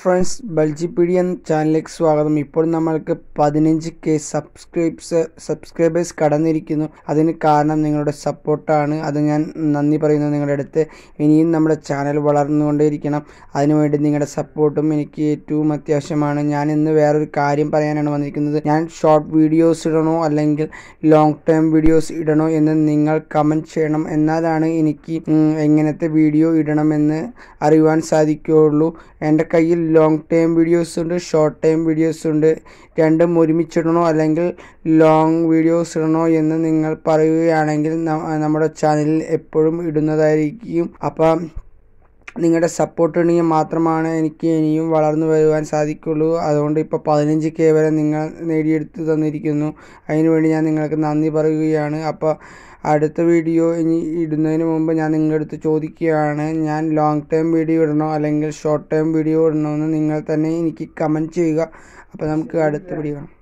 Friends ബൽജിപീഡിയൻ ചാനലിലേക്ക് സ്വാഗതം. ഇപ്പോൾ നമ്മൾക്ക് പതിനഞ്ച് കെ സബ്സ്ക്രൈബ്സ് സബ്സ്ക്രൈബേഴ്സ് കടന്നിരിക്കുന്നു. അതിന് കാരണം നിങ്ങളുടെ സപ്പോർട്ടാണ്. അത് ഞാൻ നന്ദി പറയുന്നു നിങ്ങളുടെ അടുത്ത്. ഇനിയും നമ്മുടെ ചാനൽ വളർന്നുകൊണ്ടേയിരിക്കണം. അതിനുവേണ്ടി നിങ്ങളുടെ സപ്പോർട്ടും എനിക്ക് ഏറ്റവും അത്യാവശ്യമാണ്. ഞാൻ ഇന്ന് വേറൊരു കാര്യം പറയാനാണ് വന്നിരിക്കുന്നത്. ഞാൻ ഷോർട്ട് വീഡിയോസ് ഇടണോ അല്ലെങ്കിൽ ലോങ് ടേം വീഡിയോസ് ഇടണോ എന്ന് നിങ്ങൾ കമന്റ് ചെയ്യണം. എന്നാലാണ് എനിക്ക് എങ്ങനത്തെ വീഡിയോ ഇടണമെന്ന് അറിയുവാൻ സാധിക്കുകയുള്ളൂ. എന്റെ കയ്യിൽ ലോങ് ടൈം വീഡിയോസ് ഉണ്ട് ഷോർട്ട് ടൈം വീഡിയോസ് ഉണ്ട്. രണ്ടും ഒരുമിച്ചിടണോ അല്ലെങ്കിൽ ലോങ് വീഡിയോസ് ഇടണോ എന്ന് നിങ്ങൾ പറയുകയാണെങ്കിൽ നമ്മുടെ ചാനലിൽ എപ്പോഴും ഇടുന്നതായിരിക്കും. അപ്പം നിങ്ങളുടെ സപ്പോർട്ട് ഉണ്ടെങ്കിൽ മാത്രമാണ് എനിക്ക് ഇനിയും വളർന്നു വരുവാൻ സാധിക്കുള്ളൂ. അതുകൊണ്ട് ഇപ്പോൾ പതിനഞ്ച് കെ വരെ നിങ്ങൾ നേടിയെടുത്ത് തന്നിരിക്കുന്നു. അതിനുവേണ്ടി ഞാൻ നിങ്ങൾക്ക് നന്ദി പറയുകയാണ്. അപ്പോൾ അടുത്ത വീഡിയോ ഇനി ഇടുന്നതിന് മുമ്പ് ഞാൻ നിങ്ങളുടെ അടുത്ത് ചോദിക്കുകയാണ്. ഞാൻ ലോങ് ടേം വീഡിയോ ഇടണോ അല്ലെങ്കിൽ ഷോർട്ട് ടേം വീഡിയോ ഇടണോ എന്ന് നിങ്ങൾ തന്നെ എനിക്ക് കമന്റ് ചെയ്യുക. അപ്പോൾ നമുക്ക് അടുത്ത വീഡിയോ കാണാം.